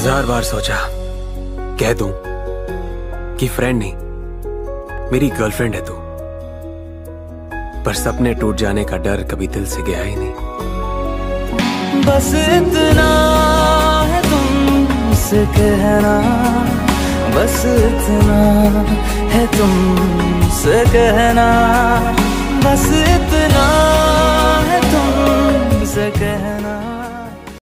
हज़ार बार सोचा, कह दू कि फ्रेंड नहीं, मेरी गर्लफ्रेंड है तू। पर सपने टूट जाने का डर कभी दिल से गया ही नहीं। बस इतना है तुम से कहना, बस इतना है तुम से कहना, बस इतना है तुम से कहना।